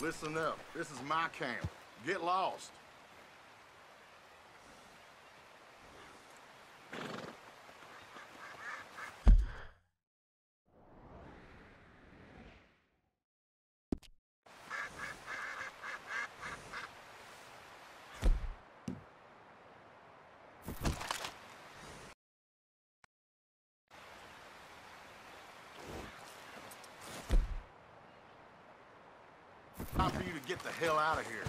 Listen up. This is my camp. Get lost. Time for you to get the hell out of here.